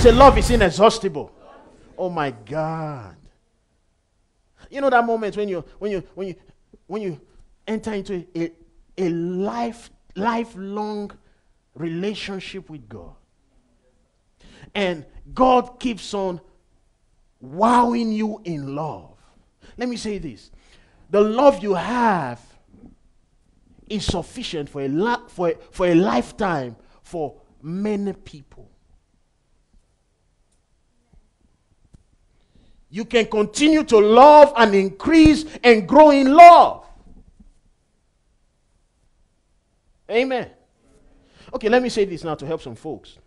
Say, love is inexhaustible. Oh my God. You know that moment when you when you when you when you enter into a, a life lifelong relationship with God. And God keeps on wowing you in love. Let me say this. The love you have is sufficient for a, la- for, a, for a lifetime for many people. You can continue to love and increase and grow in love. Amen. Okay, let me say this now to help some folks.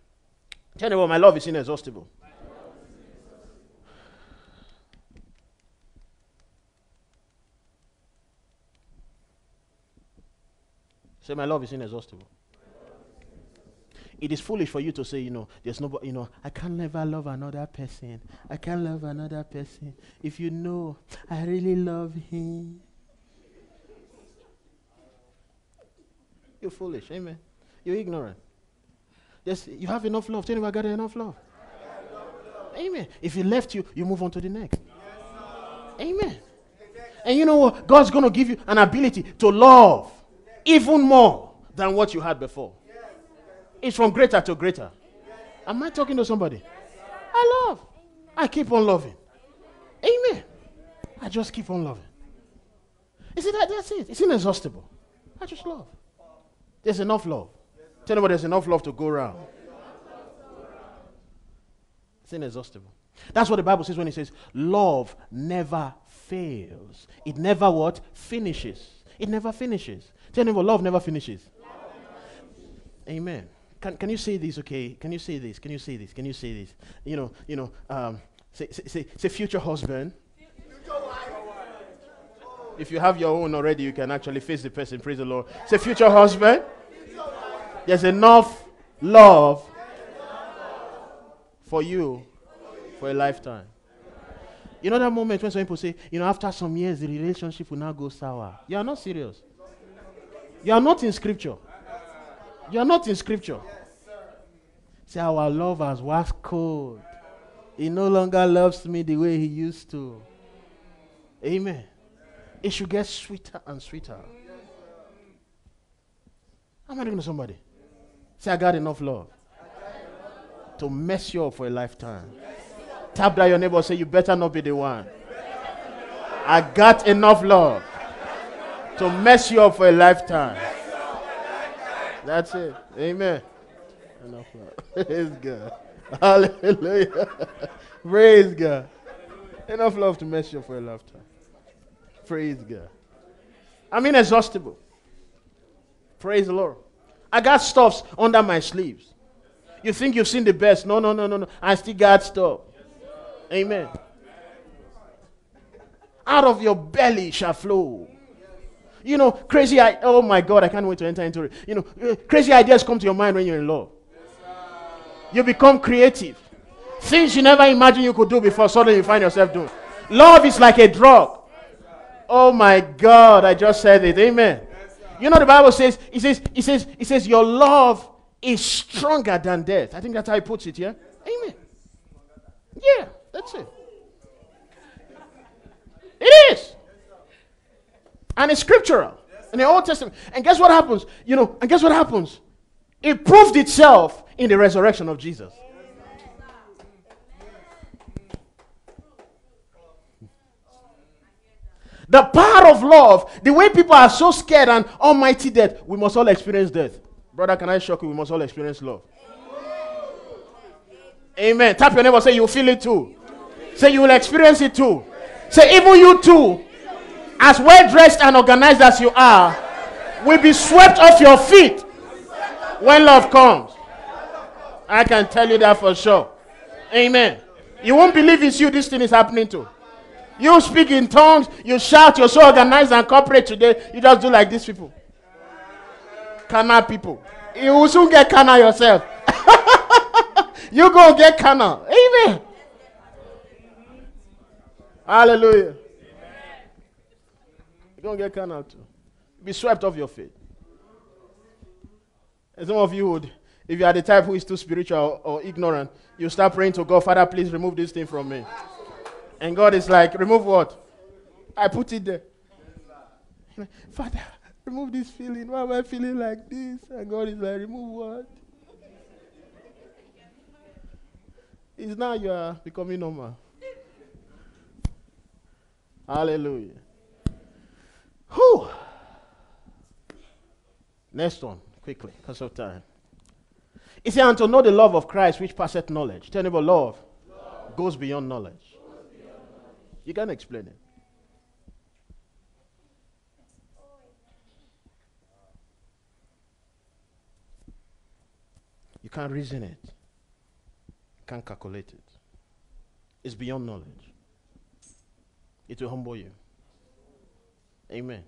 Tell them what my love is inexhaustible. Say, my love is inexhaustible. It is foolish for you to say, you know, there's nobody, you know, I can never love another person. I can't love another person. If you know, I really love him. You're foolish, amen. You're ignorant. There's, you have enough love. Tell me I got enough love. Amen. If he left you, you move on to the next. Amen. And you know what? God's going to give you an ability to love even more than what you had before. It's from greater to greater. Am I talking to somebody? I love. I keep on loving. Amen. I just keep on loving. You see that? That's it. It's inexhaustible. I just love. There's enough love. Tell me there's enough love to go around. It's inexhaustible. That's what the Bible says when it says, love never fails. It never what? Finishes. It never finishes. Tell me love never finishes. Amen. Can, can you say this, okay? Can you say this? Can you say this? Can you say this? You know, you know, um, say, say, say, say future husband. If you have your own already, you can actually face the person. Praise the Lord. Say future husband. There's enough love for you for a lifetime. You know that moment when some people say, you know, after some years, the relationship will now go sour. You are not serious. You are not in scripture. You are not in scripture. See, our love has waxed cold. He no longer loves me the way he used to. Amen. It should get sweeter and sweeter. I'm talking to somebody? Say, I got enough love to mess you up for a lifetime. Tap that your neighbor say, You better not be the one. I got enough love to mess you up for a lifetime. That's it. Amen. Enough love. Praise God. Hallelujah. Praise God. Enough love to mess you for a lifetime. Praise God. I'm inexhaustible. Praise the Lord. I got stuffs under my sleeves. You think you've seen the best? No, no, no, no, no. I still got stuff. Amen. Out of your belly shall flow. You know, crazy. I- oh my God, I can't wait to enter into it. You know, uh, crazy ideas come to your mind when you're in love. You become creative. Things you never imagined you could do before, suddenly you find yourself doing. Love is like a drug. Oh my God, I just said it. Amen. You know the Bible says, it says, it says, it says, your love is stronger than death. I think that's how he puts it, yeah? Amen. Yeah, that's it. It is. And it's scriptural. In the Old Testament. And guess what happens? You know, and guess what happens? It proved itself in the resurrection of Jesus. The power of love, the way people are so scared and almighty death, we must all experience death. Brother, can I shock you? We must all experience love. Amen. Tap your neighbor, say you feel it too. Say you will experience it too. Say even you too, as well dressed and organized as you are, will be swept off your feet when love comes. I can tell you that for sure. Amen. You won't believe it's you this thing is happening to. You speak in tongues, you shout, you're so organized and corporate today, you just do like these people. Canal people. You will soon get canal yourself. you go get canal. Amen. Hallelujah. You're going to get canal too. Be swept off your feet. And some of you would, If you are the type who is too spiritual or, or ignorant, you start praying to God, Father, please remove this thing from me. And God is like, remove what? I put it there. Father, remove this feeling. Why am I feeling like this? And God is like, remove what? It's now you are becoming normal. Hallelujah. Whew. Next one, quickly, because of time. He said, and to know the love of Christ which passeth knowledge. Tell love, love. Goes, beyond knowledge. goes beyond knowledge. You can explain it. You can't reason it. You can't calculate it. It's beyond knowledge. It will humble you. Amen.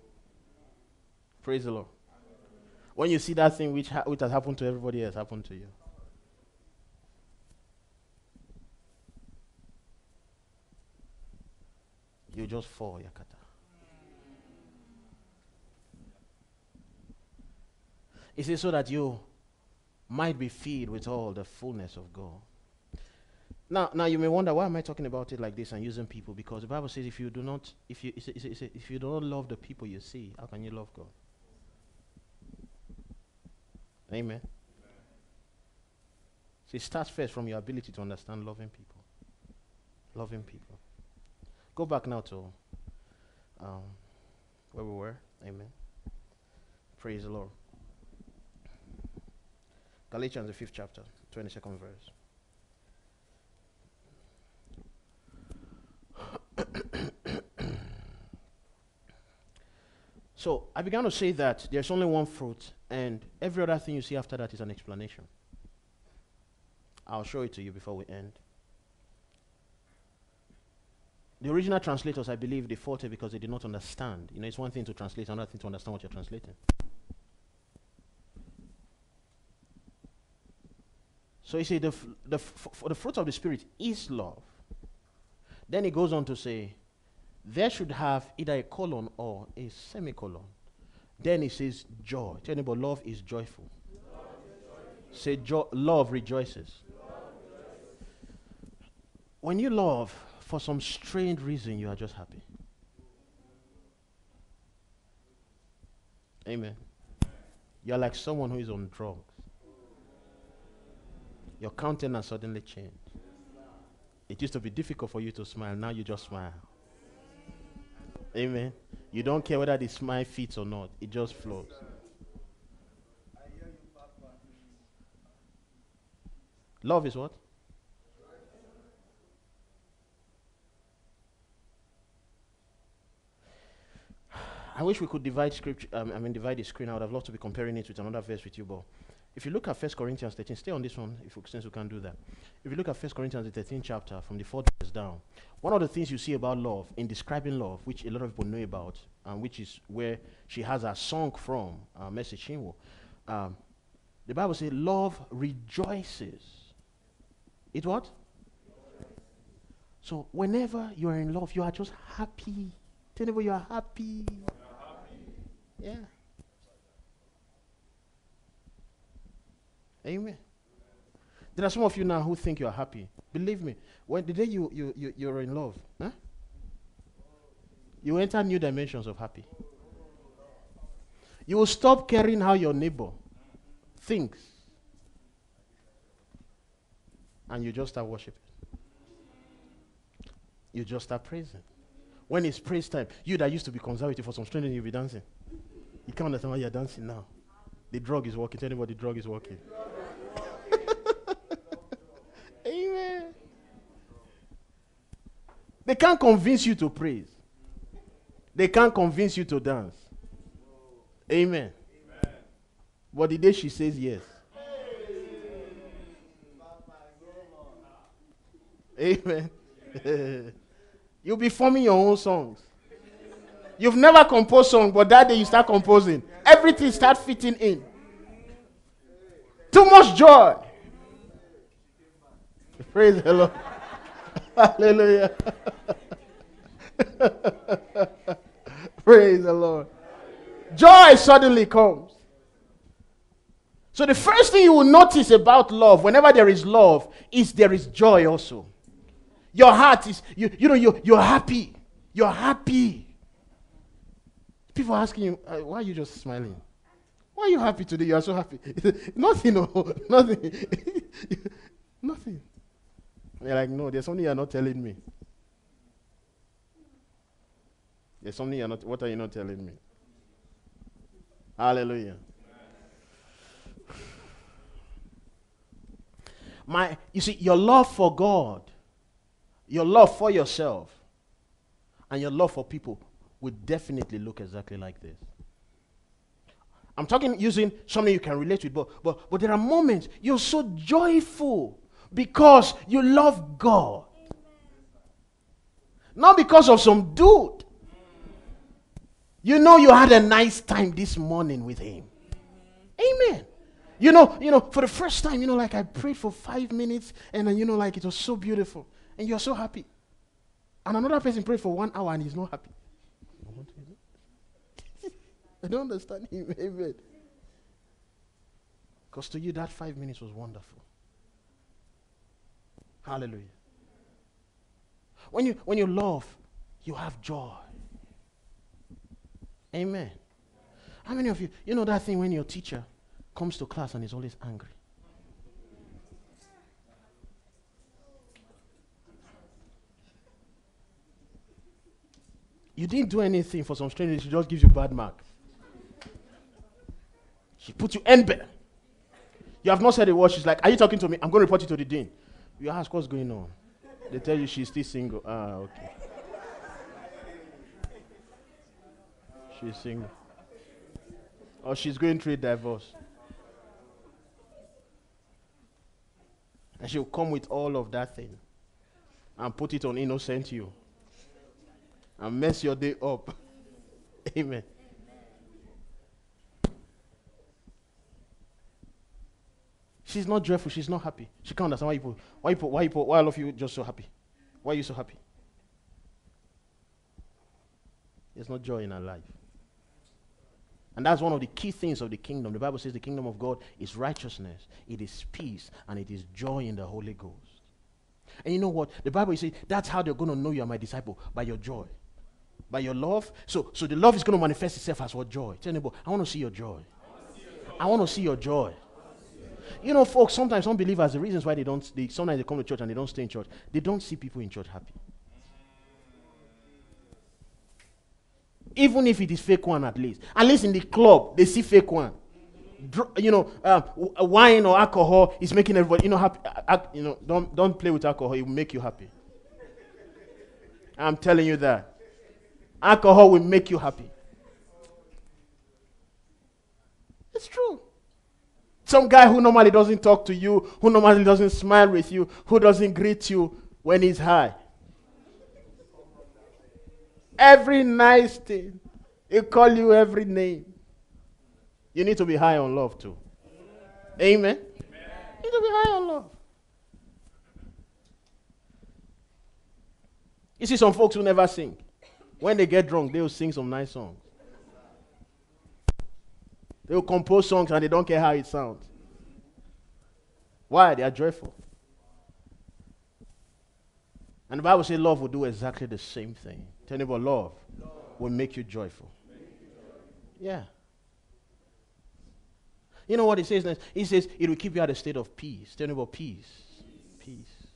Praise the Lord. When you see that thing which, ha- which has happened to everybody else happen to you. You just fall, Yakata. It says so that you might be filled with all the fullness of God. Now, now you may wonder why am I talking about it like this and using people? Because the Bible says if you do not, if you, it's a, it's a, if you do not love the people you see, how can you love God? Amen. So it starts first from your ability to understand loving people. Loving people. Go back now to um, where we were. Amen. Praise the Lord. Galatians, the fifth chapter, 22nd verse. So I began to say that there's only one fruit, and every other thing you see after that is an explanation. I'll show it to you before we end. The original translators, I believe, they faulted because they did not understand. You know, it's one thing to translate, another thing to understand what you're translating. So you see, the, the, the fruit of the Spirit is love. Then he goes on to say, there should have either a colon or a semicolon. Then he says, joy. Tell anybody, love is joyful. Love is Say, jo- love, rejoices. love rejoices. When you love, for some strange reason, you are just happy. Amen. You're like someone who is on drugs your countenance suddenly changed. It used to be difficult for you to smile. Now you just smile. Amen. You don't care whether the smile fits or not, it just flows. Love is what? I wish we could divide scripture. Um, I mean, divide the screen. I would have loved to be comparing it with another verse with you, but if you look at 1 Corinthians 13, stay on this one if since we can do that. If you look at 1 Corinthians the 13th chapter from the fourth verse down, one of the things you see about love in describing love, which a lot of people know about, and which is where she has a song from, uh, Mercy Chinwo, um, the Bible says love rejoices. It what? So whenever you are in love, you are just happy. Tell me you are happy. happy. Yeah. Amen. There are some of you now who think you are happy. Believe me, when the day you, you, you, you're in love, huh? you enter new dimensions of happy. You will stop caring how your neighbor thinks. And you just start worshiping. You just start praising. When it's praise time, you that used to be conservative for some strange you'll be dancing. You can't understand why you're dancing now. The drug is working. Tell anybody the drug is working. Amen. They can't convince you to praise. They can't convince you to dance. Amen. Amen. But the day she says yes. Amen. You'll be forming your own songs. You've never composed songs, but that day you start composing. Everything starts fitting in. Too much joy. Praise the Lord. Hallelujah. Praise the Lord. Joy suddenly comes. So the first thing you will notice about love, whenever there is love, is there is joy also. Your heart is, you, you know, you, you're happy. You're happy. People asking you, uh, why are you just smiling? Why are you happy today? You are so happy. nothing, no, nothing. nothing. You're like, no, there's something you're not telling me. There's something you're not, what are you not telling me? Hallelujah. My, you see, your love for God, your love for yourself, and your love for people would definitely look exactly like this. I'm talking using something you can relate with, but, but, but there are moments you're so joyful because you love God. Not because of some dude. You know you had a nice time this morning with him. Amen. You know, you know, for the first time, you know, like I prayed for five minutes and then, you know, like it was so beautiful. And you're so happy. And another person prayed for one hour and he's not happy. I don't understand him. Amen. Because to you, that five minutes was wonderful. Hallelujah. When you when you love, you have joy. Amen. How many of you you know that thing when your teacher comes to class and is always angry? You didn't do anything for some stranger, she just gives you bad mark. She puts you in bed. You have not said a word. She's like, Are you talking to me? I'm going to report you to the dean. You ask what's going on. They tell you she's still single. Ah, okay. She's single. Or she's going through a divorce. And she'll come with all of that thing and put it on innocent you and mess your day up. Amen. She's not joyful. She's not happy. She can't understand why you why you why you why all of you just so happy. Why are you so happy? There's no joy in her life. And that's one of the key things of the kingdom. The Bible says the kingdom of God is righteousness, it is peace, and it is joy in the Holy Ghost. And you know what? The Bible says that's how they're going to know you are my disciple by your joy, by your love. So, so the love is going to manifest itself as what joy. Tell anybody, I want to see your joy. I want to see your joy. You know, folks, sometimes some believers, the reasons why they don't, they, sometimes they come to church and they don't stay in church, they don't see people in church happy. Even if it is fake one, at least. At least in the club, they see fake one. Dr- you know, um, wine or alcohol is making everybody, you know, happy. Uh, you know, don't, don't play with alcohol, it will make you happy. I'm telling you that. Alcohol will make you happy. It's true. Some guy who normally doesn't talk to you, who normally doesn't smile with you, who doesn't greet you when he's high. Every nice thing. He call you every name. You need to be high on love too. Amen. Amen. You need to be high on love. You see some folks who never sing. When they get drunk, they'll sing some nice songs. They will compose songs and they don't care how it sounds. Why? They are joyful. And the Bible says love will do exactly the same thing. Tell me about love, love. will make you joyful. You. Yeah. You know what it says next? He says it will keep you at a state of peace. Tell me about peace. Peace. peace.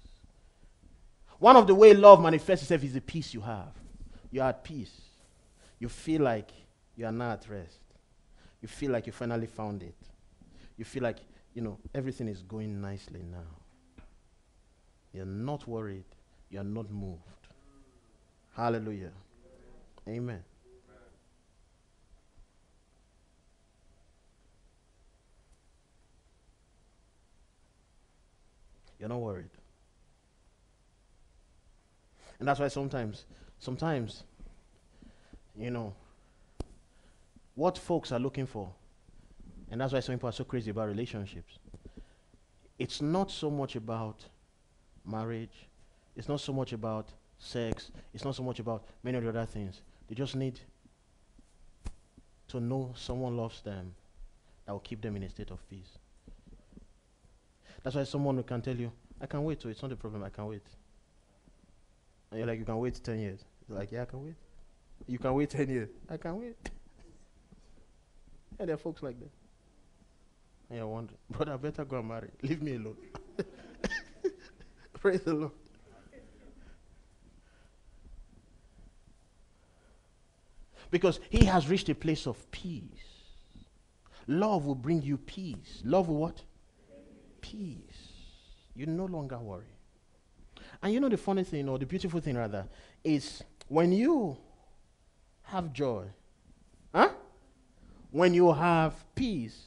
One of the way love manifests itself is the peace you have. You're at peace. You feel like you are not at rest you feel like you finally found it. You feel like, you know, everything is going nicely now. You're not worried. You're not moved. Hallelujah. Amen. You're not worried. And that's why sometimes, sometimes, you know, what folks are looking for. And that's why some people are so crazy about relationships. It's not so much about marriage, it's not so much about sex, it's not so much about many of the other things. They just need to know someone loves them that will keep them in a state of peace. That's why someone can tell you, I can wait, so it's not a problem, I can wait. And you're like, you can wait 10 years. You're like, yeah, I can wait. You can wait 10 years. I can wait. And there are folks like that. You're wondering, brother, I better go and marry. Leave me alone. Praise the Lord. Because he has reached a place of peace. Love will bring you peace. Love will what? Peace. You no longer worry. And you know the funny thing, or the beautiful thing rather, is when you have joy? When you have peace,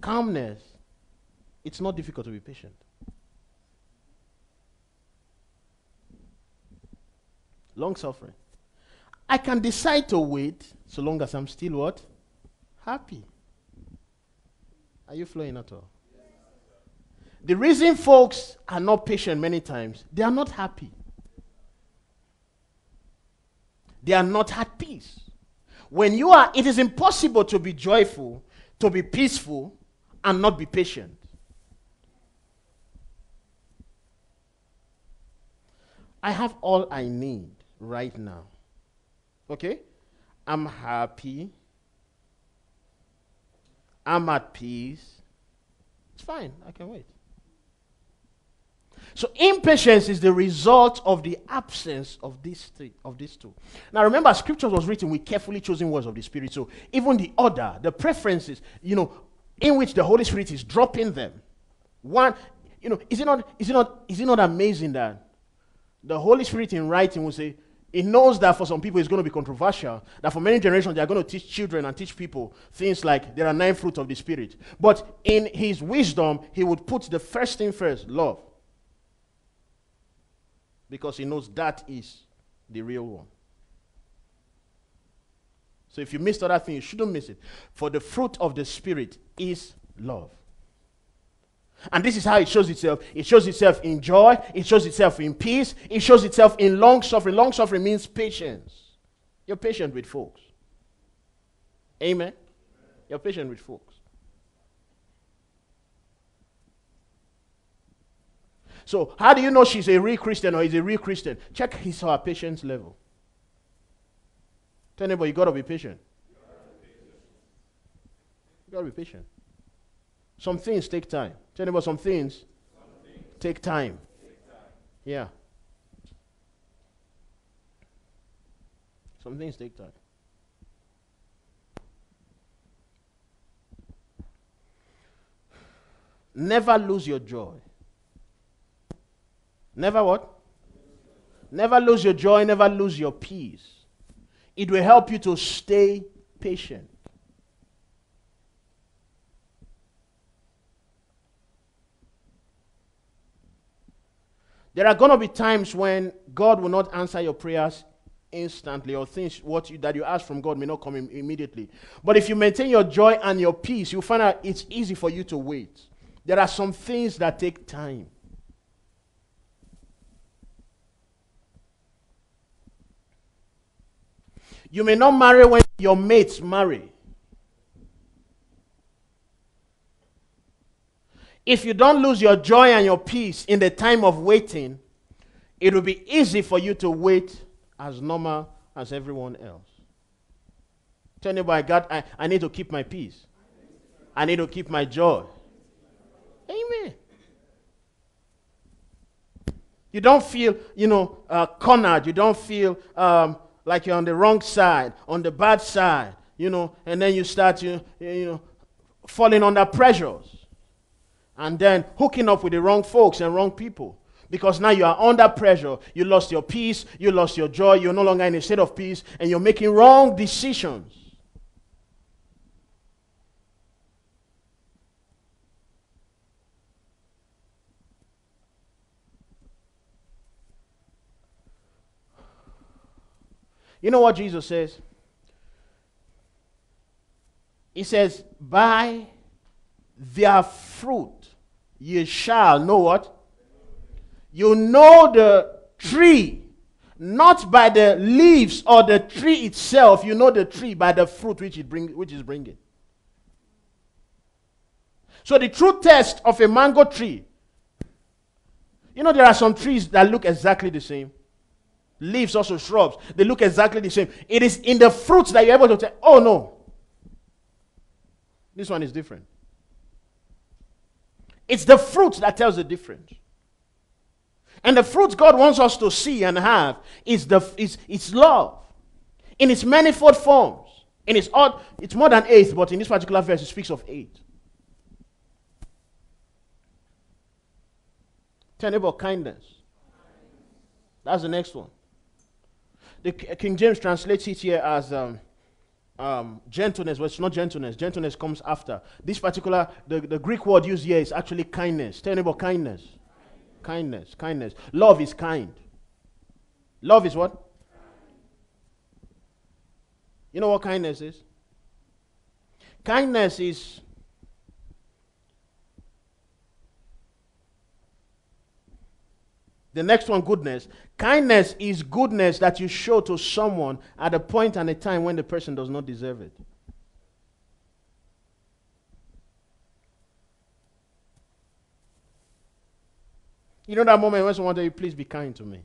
calmness, it's not difficult to be patient. Long suffering. I can decide to wait so long as I'm still what? Happy. Are you flowing at all? The reason folks are not patient many times, they are not happy. They are not at peace. When you are, it is impossible to be joyful, to be peaceful, and not be patient. I have all I need right now. Okay? I'm happy. I'm at peace. It's fine. I can wait. So impatience is the result of the absence of these three, of these two. Now remember, scripture was written with carefully chosen words of the Spirit. So even the order, the preferences, you know, in which the Holy Spirit is dropping them. One, you know, is it not is it not is it not amazing that the Holy Spirit in writing will say, he knows that for some people it's going to be controversial. That for many generations they are going to teach children and teach people things like there are nine fruits of the Spirit. But in his wisdom, he would put the first thing first love. Because he knows that is the real one. So if you missed other things, you shouldn't miss it. For the fruit of the Spirit is love. And this is how it shows itself. It shows itself in joy, it shows itself in peace, it shows itself in long suffering. Long suffering means patience. You're patient with folks. Amen. You're patient with folks. So, how do you know she's a real Christian or is a real Christian? Check his her patience level. Tell anybody, you got to be patient. You got to be patient. Some things take time. Tell about some things, some things take time. Yeah. Some things take time. Never lose your joy. Never what? Never lose your joy, never lose your peace. It will help you to stay patient. There are going to be times when God will not answer your prayers instantly or things what you, that you ask from God may not come Im- immediately. But if you maintain your joy and your peace, you'll find out it's easy for you to wait. There are some things that take time. You may not marry when your mates marry. If you don't lose your joy and your peace in the time of waiting, it will be easy for you to wait as normal as everyone else. Tell anybody, God, I, I need to keep my peace. I need to keep my joy. Amen. You don't feel, you know, uh, cornered. You don't feel um, like you're on the wrong side, on the bad side, you know, and then you start, you, you know, falling under pressures and then hooking up with the wrong folks and wrong people. Because now you are under pressure. You lost your peace, you lost your joy, you're no longer in a state of peace, and you're making wrong decisions. You know what Jesus says? He says, By their fruit ye shall know what? You know the tree, not by the leaves or the tree itself. You know the tree by the fruit which it bring, which is bringing. So the true test of a mango tree, you know, there are some trees that look exactly the same. Leaves, also shrubs, they look exactly the same. It is in the fruits that you're able to tell, oh no, this one is different. It's the fruit that tells the difference. And the fruit God wants us to see and have is the is, is love in its manifold forms. In its odd, it's more than eight, but in this particular verse it speaks of eight. About kindness. That's the next one. The King James translates it here as um, um, gentleness, but it's not gentleness. Gentleness comes after. This particular, the, the Greek word used here is actually kindness. Tell about kindness. Kindness, kindness. Love is kind. Love is what? You know what kindness is? Kindness is The next one, goodness. Kindness is goodness that you show to someone at a point and a time when the person does not deserve it. You know that moment when someone tells you, please be kind to me.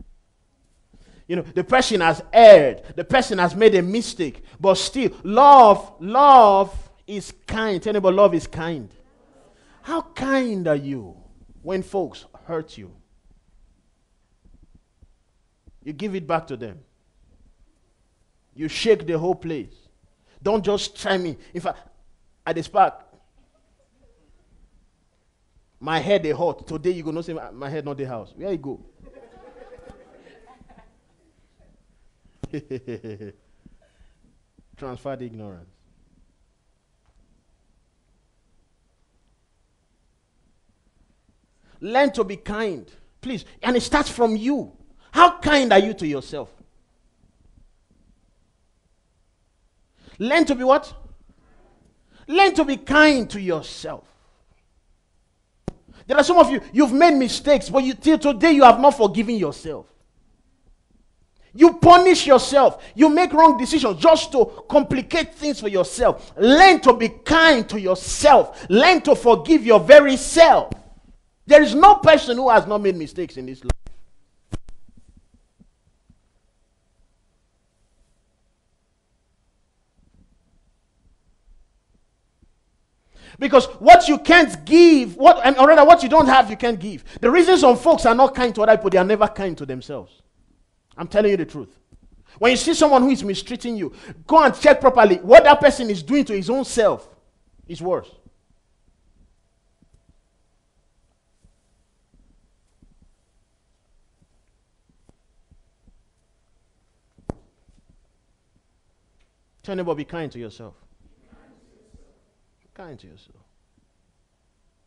You know, the person has erred, the person has made a mistake, but still, love, love is kind. Tell about love is kind. How kind are you when folks hurt you? You give it back to them. You shake the whole place. Don't just try me. In fact, at the spark, my head is hot. Today you gonna say my head not the house. Where you go? Transfer the ignorance. Learn to be kind, please. And it starts from you. How kind are you to yourself? Learn to be what? Learn to be kind to yourself. There are some of you, you've made mistakes, but you, till today you have not forgiven yourself. You punish yourself. You make wrong decisions just to complicate things for yourself. Learn to be kind to yourself. Learn to forgive your very self. There is no person who has not made mistakes in this life. Because what you can't give, what or rather what you don't have, you can't give. The reason some folks are not kind to other people, they are never kind to themselves. I'm telling you the truth. When you see someone who is mistreating you, go and check properly what that person is doing to his own self is worse. Tell neighbor, be kind to yourself. Kind to yourself.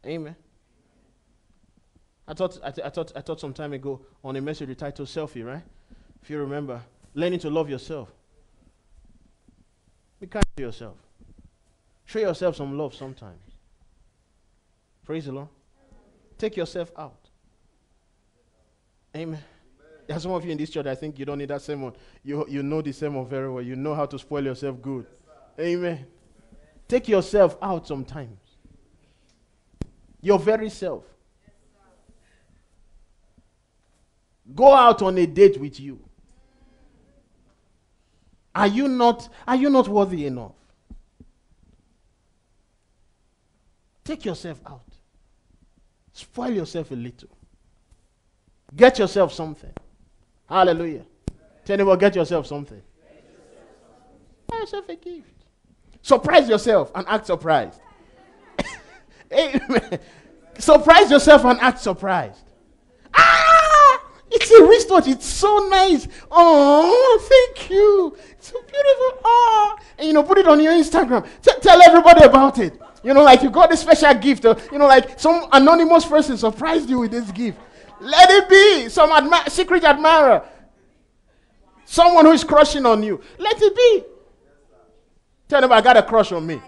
Amen. I thought, I, th- I, thought, I thought some time ago on a message titled Selfie, right? If you remember, learning to love yourself. Be kind to yourself. Show yourself some love sometimes. Praise the Lord. Take yourself out. Amen. There are some of you in this church, I think you don't need that sermon. You, you know the sermon very well. You know how to spoil yourself good. Amen. Take yourself out sometimes. Your very self. Go out on a date with you. Are you not, are you not worthy enough? Take yourself out. Spoil yourself a little. Get yourself something. Hallelujah. Tell anyone, get yourself something. Buy yourself a gift. Surprise yourself and act surprised. Surprise yourself and act surprised. Ah! It's a wristwatch. It's so nice. Oh, thank you. It's so beautiful. Ah. And you know, put it on your Instagram. T- tell everybody about it. You know, like you got this special gift. Uh, you know, like some anonymous person surprised you with this gift. Let it be. Some admi- secret admirer. Someone who is crushing on you. Let it be. Tell them I got a crush on me.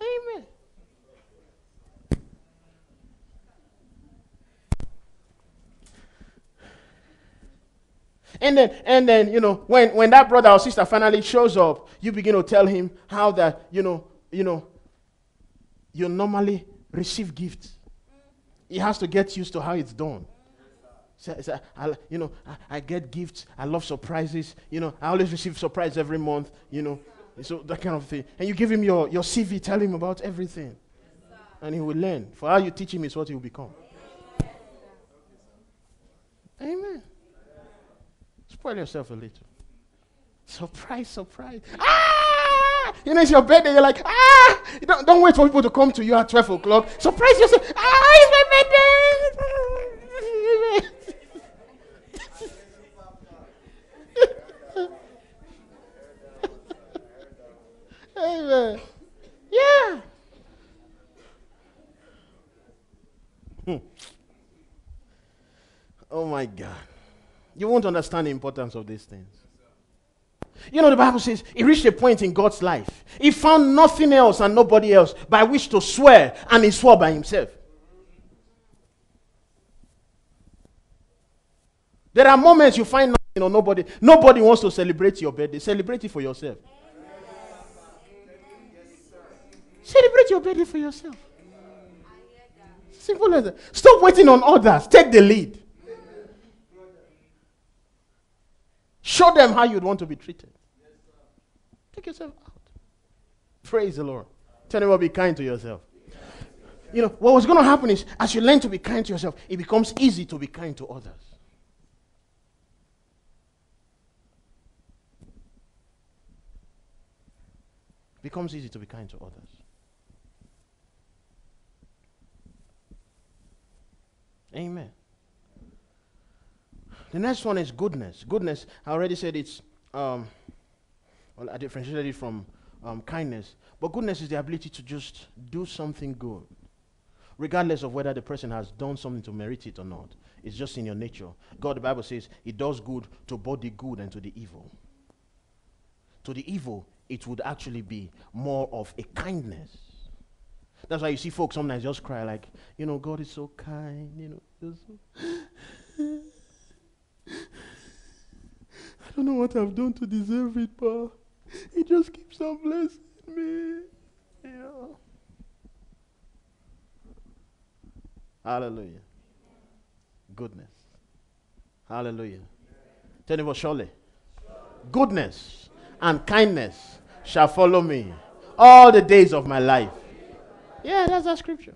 Amen. And then, and then, you know, when, when that brother or sister finally shows up, you begin to tell him how that, you know, you know, you normally receive gifts. He has to get used to how it's done. So, so I, you know, I, I, get gifts. I love surprises. You know, I always receive surprise every month. You know, so that kind of thing. And you give him your, your CV, tell him about everything, and he will learn. For how you teach him is what he will become. Amen. Spoil yourself a little. Surprise, surprise. Ah! You know, it's your birthday. You're like, ah! Don't, don't wait for people to come to you at 12 o'clock. Surprise yourself. Ah, it's my birthday. Amen. Yeah. Hmm. Oh my God. You won't understand the importance of these things. You know, the Bible says he reached a point in God's life. He found nothing else and nobody else by which to swear, and he swore by himself. There are moments you find nothing know, nobody, nobody wants to celebrate your birthday. Celebrate it for yourself. Celebrate your birthday for yourself. Simple as that. Stop waiting on others. Take the lead. Show them how you'd want to be treated. Take yourself out. Praise the Lord. Tell them, be kind to yourself. You know, what was going to happen is as you learn to be kind to yourself, it becomes easy to be kind to others. It becomes easy to be kind to others. Amen. The next one is goodness. Goodness, I already said it's, um, well, I differentiated it from um, kindness. But goodness is the ability to just do something good, regardless of whether the person has done something to merit it or not. It's just in your nature. God, the Bible says, it does good to both the good and to the evil. To the evil, it would actually be more of a kindness. That's why you see folks sometimes just cry like, you know, God is so kind, you know. So don't know what I've done to deserve it, but He just keeps on blessing me. Yeah. Hallelujah. Goodness. Hallelujah. Tell surely. Goodness and kindness shall follow me all the days of my life. Yeah, that's that scripture.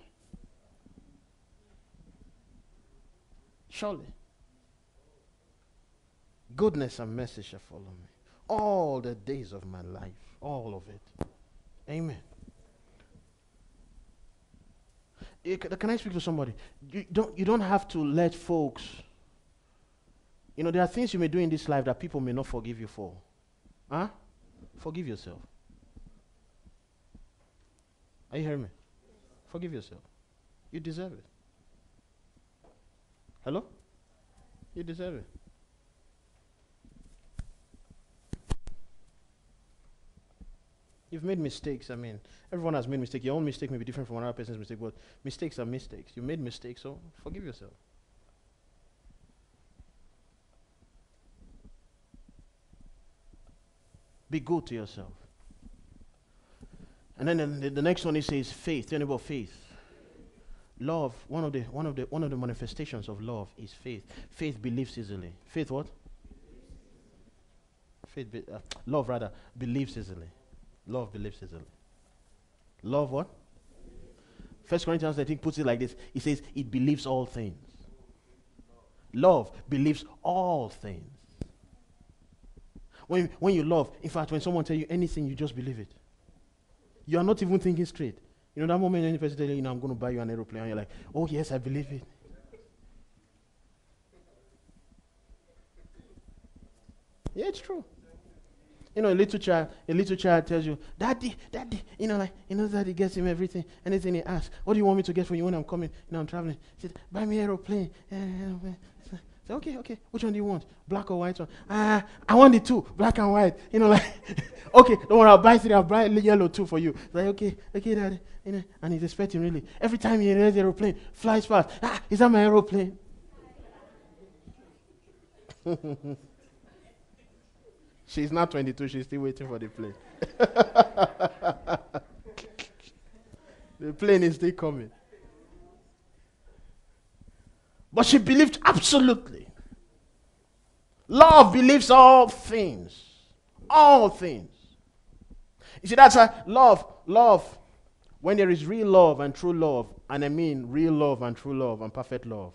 Surely. Goodness and mercy shall follow me all the days of my life. All of it. Amen. Can I speak to somebody? You don't, you don't have to let folks. You know, there are things you may do in this life that people may not forgive you for. Huh? Forgive yourself. Are you hearing me? Forgive yourself. You deserve it. Hello? You deserve it. You've made mistakes. I mean, everyone has made mistakes. Your own mistake may be different from another person's mistake, but mistakes are mistakes. You made mistakes, so forgive yourself. Be good to yourself. And then the, the next one he says faith. Tell about faith. Love, one of the one of the one of the manifestations of love is faith. Faith believes easily. Faith what? Faith be, uh, love rather believes easily. Love believes easily. Love what? First Corinthians I think puts it like this. It says it believes all things. Love believes all things. When, when you love, in fact, when someone tells you anything, you just believe it. You are not even thinking straight. You know, that moment any person tells you, you know, I'm going to buy you an aeroplane, and you're like, oh, yes, I believe it. Yeah, it's true. You know, a little child, a little child tells you, Daddy, Daddy, you know, like, you know, Daddy gets him everything, anything he asks. What do you want me to get for you when I'm coming? You know, I'm traveling. He said, Buy me aeroplane. aeroplane. Say, okay, okay. Which one do you want? Black or white one? Ah, I want the two, black and white. You know, like, okay, don't worry, I'll buy three, I'll buy yellow two for you. Like, okay, okay, daddy. You know, and he's expecting really. Every time he hears aeroplane, flies fast. Ah, is that my aeroplane? she's not 22, she's still waiting for the plane. the plane is still coming. But she believed absolutely. Love believes all things. All things. You see, that's why love, love, when there is real love and true love, and I mean real love and true love and perfect love,